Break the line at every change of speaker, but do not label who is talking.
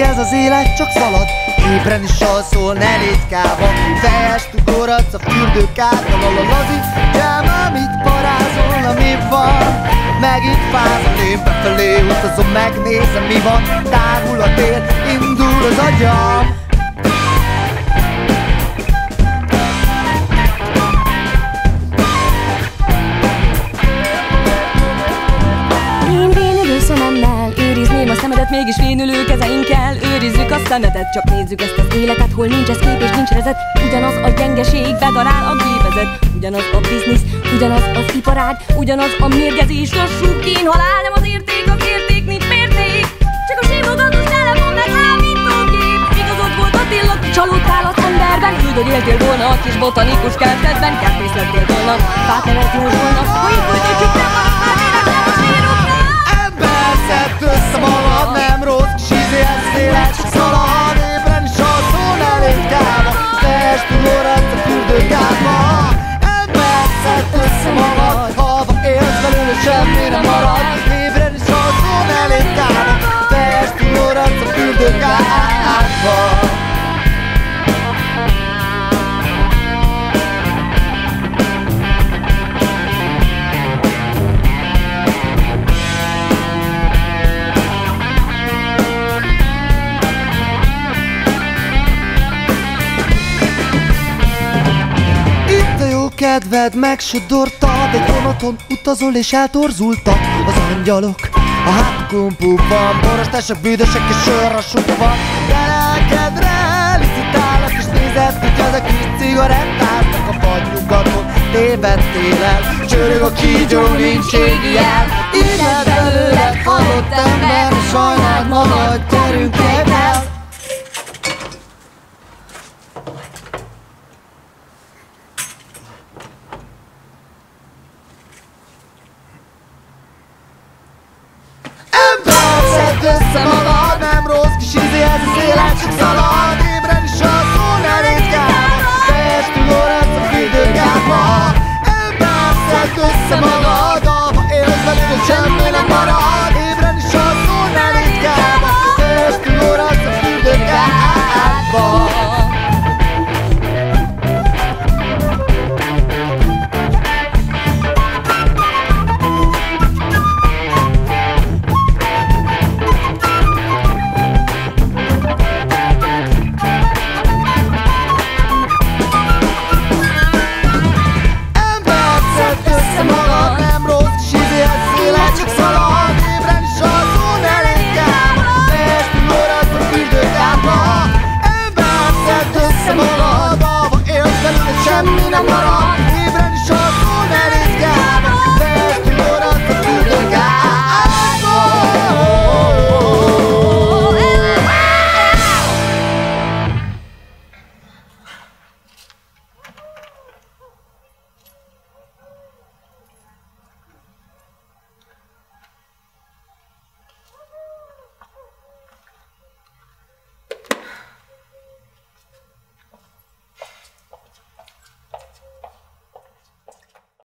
ez az élet csak szalad. Ébren is alszol, ne légy kába Fejest ugoratsz a fürdőkádban A lazi. Gyáma, mit parázol, mi van? Megint fázol, én befelé utazom, megnézem mi van. Tágul a tér, indul az agyam
szemedet Mégis vénülő kezeinkkel őrizzük a szemetet Csak nézzük ezt az életet, hol nincs ez kép és nincs rezet Ugyanaz a gyengeség, bedarál a gépezet Ugyanaz a biznisz, ugyanaz az iparág Ugyanaz a mérgezés, lassú halál Nem az érték, az érték, nincs mérték Csak a simogatos telefon, meg számítógép Igazod volt Attila, csalódtál az emberben Üldögéltél volna a kis botanikus kertedben Kertész lettél volna, fát neveltél volna Ha így folytatjuk, nem
kedved megsodortad Egy vonaton utazol és eltorzultak az angyalok. A hátkumpukban borostások, bűdösek és sörra sukva De lelkedre licitálnak és nézed, hogy az a kis cigarettáznak a padnyugaton Tévedtél el, csörög a kígyó, nincs égi el Innen belőled halott ember, sajnáld magad, gyerünk el kis izé